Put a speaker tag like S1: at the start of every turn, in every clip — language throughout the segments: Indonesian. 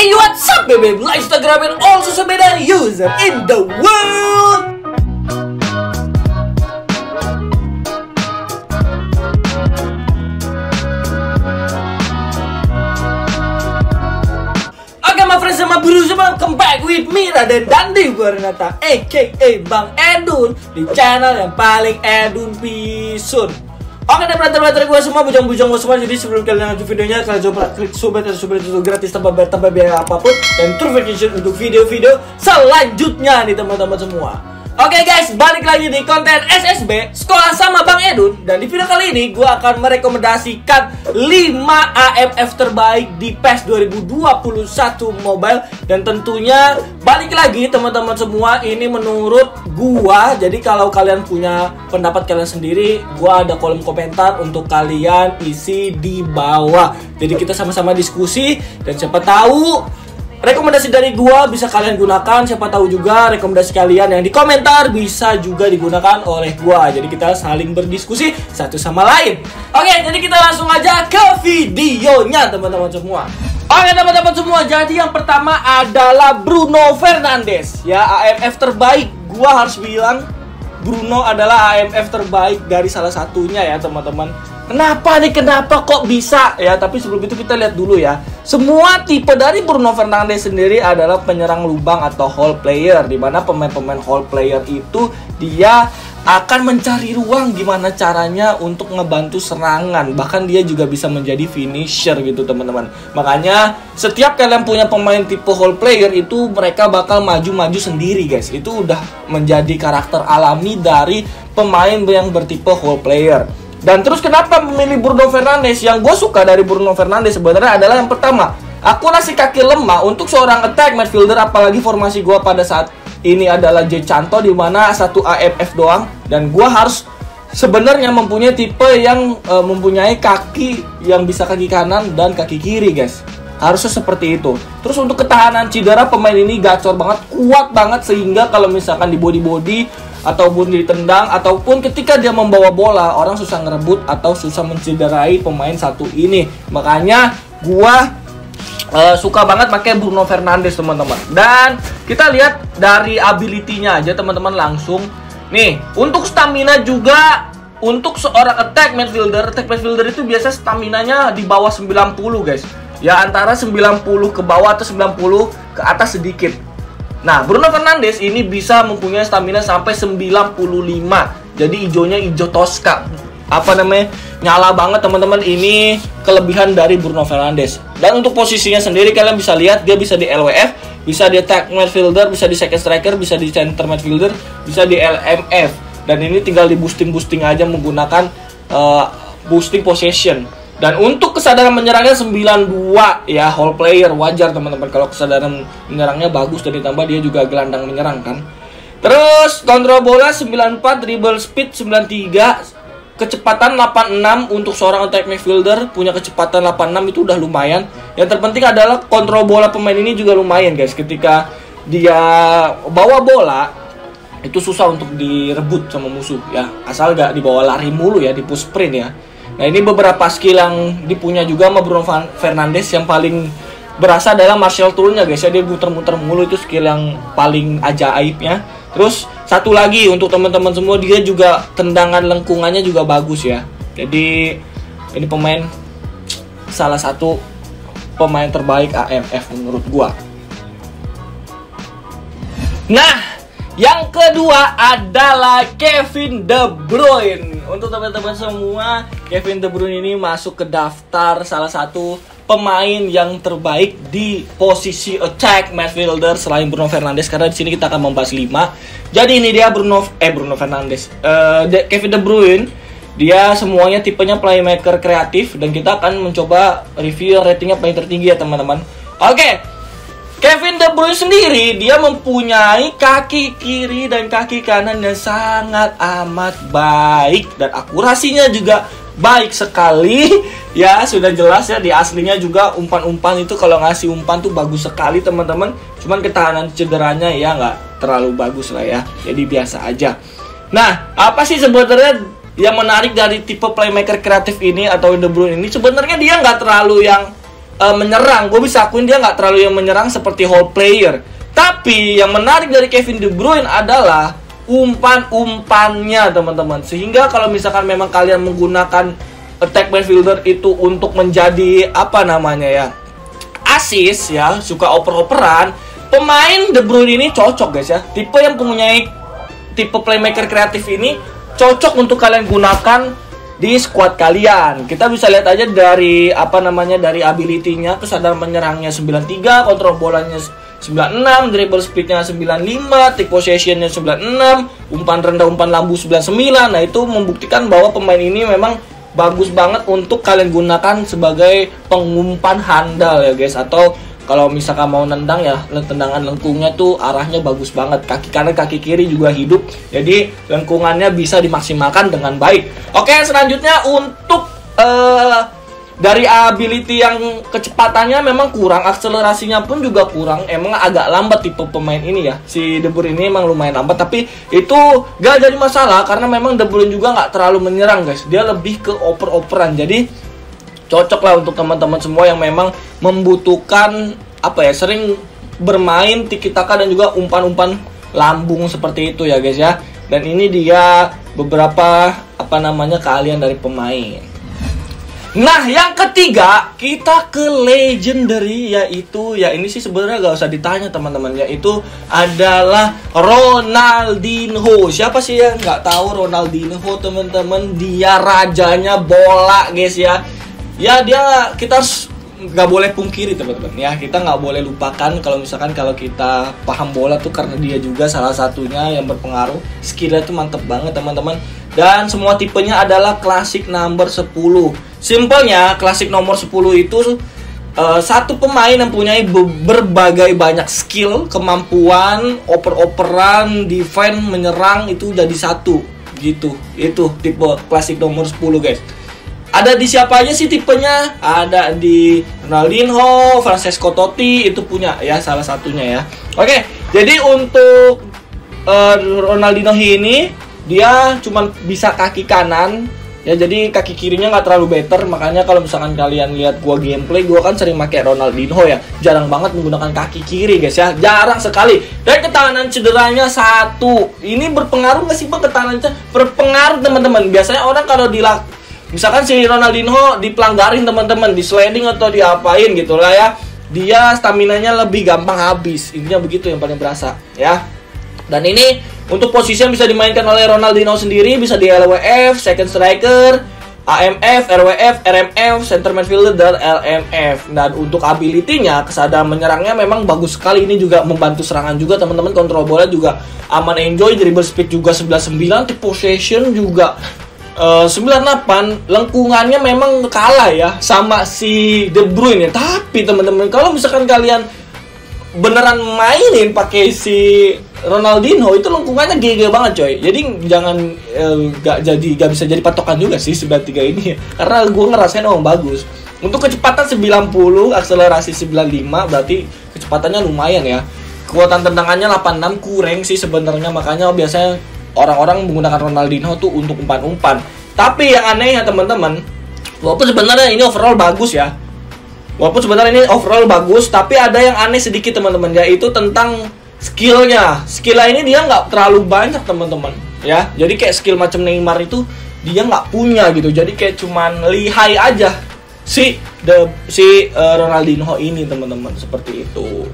S1: Hey what's up baby Instagram and all social media user in the world Oke my friends sama bro semua back with me Raden Dandi Gue Renata A.K.A. Bang Edun Di channel yang paling Edun Pisun Oke dan brother-brother gue semua Bujang-bujang gue semua. Jadi sebelum kalian lanjut videonya Kalian coba klik subscribe dan subscribe itu gratis Tanpa tanpa biaya apa pun. Dan notification untuk video-video Selanjutnya nih teman-teman semua Oke guys, balik lagi di konten SSB Sekolah sama Bang Edun. Dan di video kali ini gue akan merekomendasikan 5 AMF terbaik di PES 2021 Mobile. Dan tentunya balik lagi teman-teman semua Ini menurut gua. Jadi kalau kalian punya pendapat kalian sendiri Gua ada kolom komentar untuk kalian isi di bawah. Jadi kita sama-sama diskusi Dan siapa tahu Rekomendasi dari gua bisa kalian gunakan, siapa tahu juga rekomendasi kalian yang di komentar bisa juga digunakan oleh gua. Jadi kita saling berdiskusi satu sama lain. Oke, jadi kita langsung aja ke videonya teman-teman semua. Oke teman-teman semua, jadi yang pertama adalah Bruno Fernandes. Ya, AMF terbaik. Gua harus bilang Bruno adalah AMF terbaik dari salah satunya ya teman-teman. Kenapa nih? Kenapa kok bisa? Ya, tapi sebelum itu kita lihat dulu ya. Semua tipe dari Bruno Fernandes sendiri adalah penyerang lubang atau hole player di mana pemain-pemain hole player itu dia akan mencari ruang gimana caranya untuk ngebantu serangan. Bahkan dia juga bisa menjadi finisher gitu teman-teman. Makanya setiap kalian punya pemain tipe hole player itu mereka bakal maju-maju sendiri guys. Itu udah menjadi karakter alami dari pemain yang bertipe hole player. Dan terus kenapa memilih Bruno Fernandes? Yang gue suka dari Bruno Fernandes sebenarnya adalah yang pertama, akurasi kaki lemah untuk seorang attack midfielder apalagi formasi gue pada saat ini adalah J. Canto di mana satu AMF doang. Dan gue harus sebenarnya mempunyai tipe yang e, mempunyai kaki yang bisa kaki kanan dan kaki kiri guys. Harusnya seperti itu. Terus untuk ketahanan cedera pemain ini gacor banget kuat banget sehingga kalau misalkan di body body ataupun ditendang ataupun ketika dia membawa bola orang susah ngerebut atau susah mencederai pemain satu ini. Makanya gua uh, suka banget pakai Bruno Fernandes teman-teman dan kita lihat dari ability-nya aja teman-teman langsung nih untuk stamina juga untuk seorang attack midfielder attack midfielder itu biasa stamina-nya di bawah 90 guys ya antara 90 ke bawah atau 90 ke atas sedikit Nah, Bruno Fernandes ini bisa mempunyai stamina sampai 95. Jadi hijaunya hijau Tosca. Apa namanya? Nyala banget teman-teman. Ini kelebihan dari Bruno Fernandes. Dan untuk posisinya sendiri kalian bisa lihat dia bisa di LWF, bisa di attack midfielder, bisa di second striker, bisa di center midfielder, bisa di LMF. Dan ini tinggal di boosting-boosting aja menggunakan uh, boosting possession dan untuk kesadaran menyerangnya 92 ya whole player wajar teman-teman kalau kesadaran menyerangnya bagus dan ditambah dia juga gelandang menyerang kan. Terus kontrol bola 94, dribble speed 93, kecepatan 86 untuk seorang attack midfielder punya kecepatan 86 itu udah lumayan. Yang terpenting adalah kontrol bola pemain ini juga lumayan guys. Ketika dia bawa bola itu susah untuk direbut sama musuh ya. Asal gak dibawa lari mulu ya di push sprint ya Nah ini beberapa skill yang dipunya juga sama Bruno Fernandes yang paling berasa adalah martial toolnya guys ya dia muter-muter mulu itu skill yang paling ajaibnya. Terus satu lagi untuk teman-teman semua dia juga tendangan lengkungannya juga bagus ya. Jadi ini pemain salah satu pemain terbaik AMF menurut gua. Nah, yang kedua adalah Kevin De Bruyne untuk teman-teman semua, Kevin De Bruyne ini masuk ke daftar salah satu pemain yang terbaik di posisi attack midfielder selain Bruno Fernandes karena di sini kita akan membahas 5. Jadi ini dia Bruno eh Bruno Fernandes. Uh, Kevin De Bruyne dia semuanya tipenya playmaker kreatif dan kita akan mencoba review ratingnya paling tertinggi ya teman-teman. Oke, okay, Kevin De Bruyne sendiri dia mempunyai kaki kiri dan kaki kanan yang sangat amat baik dan akurasinya juga baik sekali. Ya sudah jelas ya di aslinya juga umpan-umpan itu kalau ngasih umpan tuh bagus sekali teman-teman. Cuman ketahanan cederanya ya nggak terlalu bagus lah ya. Jadi biasa aja. Nah apa sih sebenarnya yang menarik dari tipe playmaker kreatif ini atau De Bruyne ini? Sebenarnya dia nggak terlalu yang uh, menyerang. Gue bisa akuin dia nggak terlalu yang menyerang seperti whole player. Tapi yang menarik dari Kevin De Bruyne adalah umpan-umpannya teman-teman. Sehingga kalau misalkan memang kalian menggunakan attack midfielder itu untuk menjadi apa namanya ya asis ya suka oper-operan pemain De Bruyne ini cocok guys ya tipe yang mempunyai tipe playmaker kreatif ini cocok untuk kalian gunakan di squad kalian. Kita bisa lihat aja dari apa namanya dari ability-nya, kesadaran menyerangnya 93, kontrol bolanya 96, dribble speednya 95, take possessionnya 96, umpan rendah umpan lambu 99. Nah, itu membuktikan bahwa pemain ini memang bagus banget untuk kalian gunakan sebagai pengumpan handal ya guys. Atau kalau misalkan mau nendang ya tendangan lengkungnya tuh arahnya bagus banget. Kaki kanan kaki kiri juga hidup. Jadi lengkungannya bisa dimaksimalkan dengan baik. Oke selanjutnya untuk uh, dari ability yang kecepatannya memang kurang akselerasinya pun juga kurang. Emang agak lambat tipe pemain ini ya. Si De Bruyne ini emang lumayan lambat tapi itu gak jadi masalah karena memang De juga nggak terlalu menyerang guys. Dia lebih ke oper-operan. Jadi cocok lah untuk teman-teman semua yang memang membutuhkan apa ya sering bermain tiki taka dan juga umpan-umpan lambung seperti itu ya guys ya. Dan ini dia beberapa apa namanya keahlian dari pemain Nah, yang ketiga kita ke legendary yaitu ya ini sih sebenarnya gak usah ditanya teman-teman. Yaitu adalah Ronaldinho. Siapa sih yang nggak tahu Ronaldinho teman-teman? Dia rajanya bola guys ya. Ya dia kita nggak boleh pungkiri teman-teman ya. Kita nggak boleh lupakan kalau misalkan kalau kita paham bola tuh karena dia juga salah satunya yang berpengaruh. Skillnya tuh mantep banget teman-teman. Dan semua tipenya adalah klasik number 10 simpelnya klasik nomor 10 itu uh, satu pemain yang punya berbagai banyak skill kemampuan oper-operan defense menyerang itu jadi satu gitu itu tipe klasik nomor 10 guys ada di siapa aja sih tipenya? Ada di Ronaldinho, Francesco Totti itu punya ya salah satunya ya. Oke, jadi untuk uh, Ronaldinho ini dia cuma bisa kaki kanan ya jadi kaki kirinya nggak terlalu better makanya kalau misalkan kalian lihat gua gameplay gua kan sering pakai Ronaldinho ya. Jarang banget menggunakan kaki kiri guys ya. Jarang sekali. Dan ketahanan cederanya satu. Ini berpengaruh nggak sih bang ketahanan berpengaruh teman-teman. Biasanya orang kalau dilak misalkan si Ronaldinho dipelanggarin teman-teman di sliding atau diapain gitu lah ya dia stamina-nya lebih gampang habis. Intinya begitu yang paling berasa ya. Dan ini untuk posisi yang bisa dimainkan oleh Ronaldinho sendiri bisa di LWF, second striker, AMF, RWF, RMF, center midfielder dan LMF. Dan untuk ability-nya, kesadaran menyerangnya memang bagus sekali. Ini juga membantu serangan juga teman-teman. Kontrol bola juga aman enjoy, dribble speed juga 99, possession juga Uh, 98 lengkungannya memang kalah ya sama si De Bruyne. Tapi teman-teman kalau misalkan kalian beneran mainin pakai si Ronaldinho itu lengkungannya GG banget coy. Jadi jangan uh, gak jadi gak bisa jadi patokan juga sih 93 ini. Karena gue ngerasain oh bagus. Untuk kecepatan 90, akselerasi 95 berarti kecepatannya lumayan ya. Kekuatan tendangannya 86 kurang sih sebenarnya makanya biasanya orang-orang menggunakan Ronaldinho tuh untuk umpan-umpan. Tapi yang aneh ya teman-teman, walaupun sebenarnya ini overall bagus ya. Walaupun sebenarnya ini overall bagus, tapi ada yang aneh sedikit teman-teman, yaitu tentang skillnya. Skillnya ini dia nggak terlalu banyak teman-teman, ya. Jadi kayak skill macam Neymar itu dia nggak punya gitu. Jadi kayak cuman lihai aja si the si uh, Ronaldinho ini teman-teman seperti itu.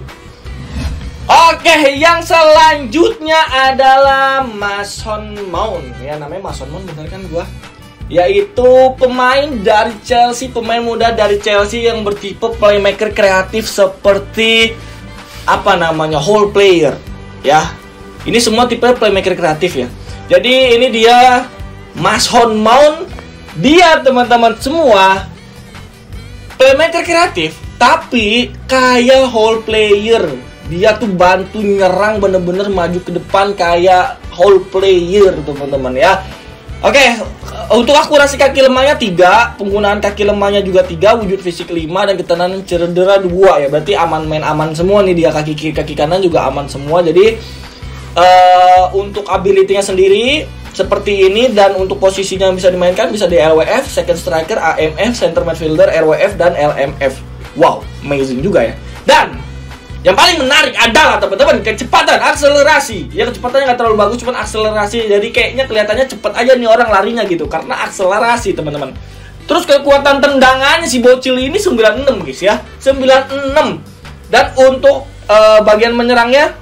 S1: Oke, yang selanjutnya adalah Mason Mount. Ya namanya Mason Mount bener kan gua? Yaitu pemain dari Chelsea, pemain muda dari Chelsea yang bertipe playmaker kreatif seperti apa namanya whole player, ya. Ini semua tipe playmaker kreatif ya. Jadi ini dia Mason Mount. Dia teman-teman semua playmaker kreatif, tapi kayak whole player dia tuh bantu nyerang bener-bener maju ke depan kayak whole player teman-teman ya Oke, untuk akurasi kaki lemahnya tiga, penggunaan kaki lemahnya juga tiga, wujud fisik lima dan ketenanan cedera dua ya. Berarti aman main aman semua nih dia kaki kiri kaki kanan juga aman semua. Jadi uh, untuk ability-nya sendiri seperti ini dan untuk posisinya bisa dimainkan bisa di LWF, second striker, AMF, center midfielder, RWF dan LMF. wow amazing juga ya dan yang paling menarik adalah teman-teman kecepatan akselerasi. Ya kecepatannya nggak terlalu bagus cuman akselerasi. Jadi kayaknya kelihatannya cepet aja nih orang larinya gitu karena akselerasi teman-teman. Terus kekuatan tendangannya si bocil ini 96 guys ya. 96 dan untuk uh, bagian menyerangnya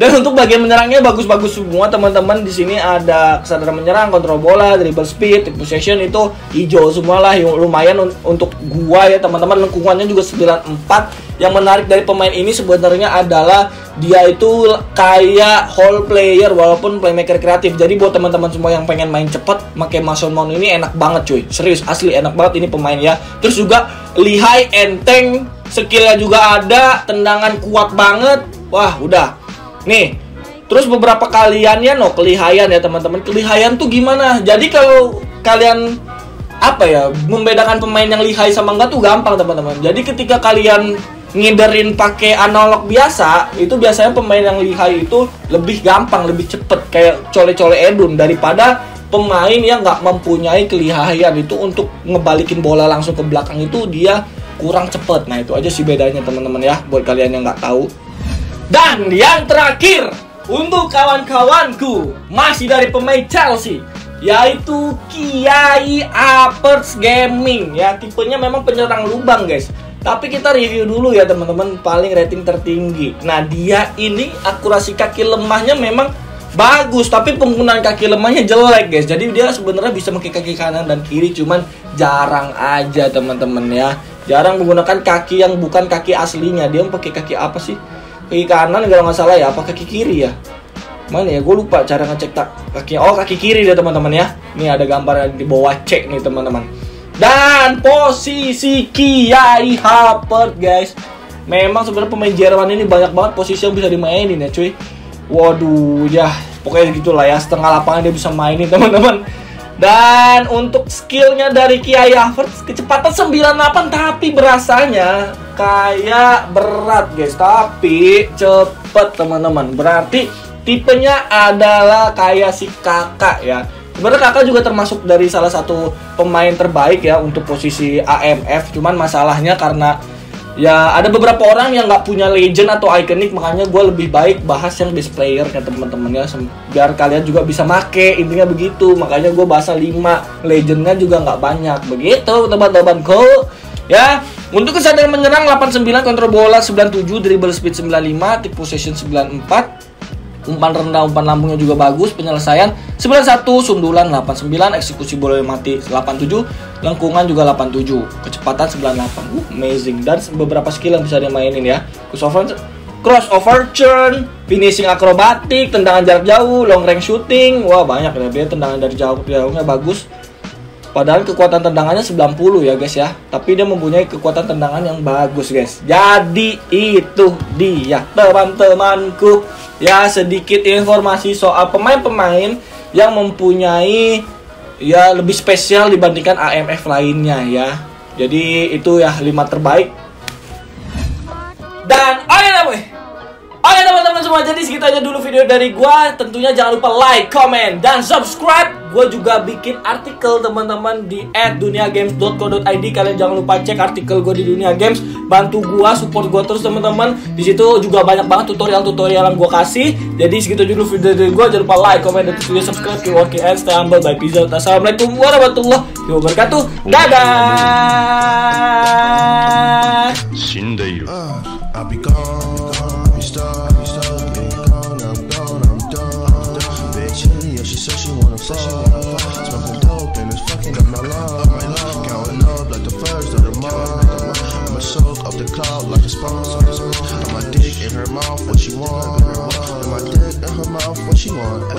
S1: dan untuk bagian menyerangnya bagus-bagus semua teman-teman. Di sini ada kesadaran menyerang, kontrol bola, dribble speed, possession itu hijau semua lah. Lumayan un untuk gua ya teman-teman. Lengkungannya juga 94. Yang menarik dari pemain ini sebenarnya adalah dia itu kayak whole player walaupun playmaker kreatif. Jadi buat teman-teman semua yang pengen main cepet, pakai Mason Mount ini enak banget cuy. Serius asli enak banget ini pemain ya. Terus juga lihai enteng, skillnya juga ada, tendangan kuat banget. Wah, udah Nih, terus beberapa kalian ya no kelihayan ya teman-teman. Kelihayan tuh gimana? Jadi kalau kalian apa ya membedakan pemain yang lihai sama enggak tuh gampang teman-teman. Jadi ketika kalian ngiderin pakai analog biasa itu biasanya pemain yang lihai itu lebih gampang lebih cepet kayak cole-cole Edun daripada pemain yang nggak mempunyai kelihayan itu untuk ngebalikin bola langsung ke belakang itu dia kurang cepet nah itu aja sih bedanya teman-teman ya buat kalian yang nggak tahu dan yang terakhir untuk kawan-kawanku masih dari pemain Chelsea yaitu Kiai Aperts Gaming. Ya tipenya memang penyerang lubang guys. Tapi kita review dulu ya teman-teman paling rating tertinggi. Nah dia ini akurasi kaki lemahnya memang bagus tapi penggunaan kaki lemahnya jelek guys. Jadi dia sebenarnya bisa pakai kaki kanan dan kiri cuman jarang aja teman-teman ya. Jarang menggunakan kaki yang bukan kaki aslinya. Dia pakai kaki apa sih kaki kanan kalau nggak salah ya apa kaki kiri ya? Mana ya? Gue lupa cara ngecek tak kaki oh kaki kiri dia teman-teman ya. Ini ada gambar di bawah cek nih teman-teman. Dan posisi Kiai Havertz guys. Memang sebenarnya pemain Jerman ini banyak banget posisi yang bisa dimainin ya cuy. Waduh ya. Pokoknya gitulah ya. Setengah lapangan dia bisa mainin teman-teman. Dan untuk skillnya dari Kiai Havertz kecepatan 98 tapi berasanya kayak berat guys. Tapi cepet teman-teman. Berarti tipenya adalah kayak si kakak ya. Sebenarnya kakak juga termasuk dari salah satu pemain terbaik ya untuk posisi AMF cuman masalahnya karena ya ada beberapa orang yang nggak punya legend atau ikonik makanya gue lebih baik bahas yang best player ya teman-teman ya. Biar kalian juga bisa make intinya begitu. Makanya gue bahas 5 legendnya juga nggak banyak. Begitu teman-temanku ya untuk kesadaran menyerang 89, kontrol bola 97, dribble speed 95, tip possession 94, umpan rendah, umpan lambungnya juga bagus, penyelesaian 91, sundulan 89, eksekusi bola mati 87, lengkungan juga 87, kecepatan 98. Uh, amazing. Dan beberapa skill yang bisa dia mainin ya. Crossover crossover turn, finishing akrobatik, tendangan jarak jauh, long range shooting. Wah, banyak ya dia tendangan dari jauh jauhnya bagus. Padahal kekuatan tendangannya 90 ya guys ya. Tapi dia mempunyai kekuatan tendangan yang bagus guys. Jadi itu dia teman-temanku. Ya sedikit informasi soal pemain-pemain Yang mempunyai Ya lebih spesial dibandingkan AMF lainnya ya. Jadi itu ya 5 terbaik. Dan semua jadi segitu aja dulu video dari gua Tentunya jangan lupa like, comment, dan subscribe gue juga bikin artikel teman-teman di @duniagames.co.id kalian jangan lupa cek artikel gue di dunia games bantu gue support gue terus teman-teman di situ juga banyak banget tutorial-tutorial yang gue kasih jadi segitu dulu video dari gue jangan lupa like comment dan juga subscribe ke work and stay humble by pizza assalamualaikum warahmatullahi wabarakatuh dadah 死んでいる Smoking dick in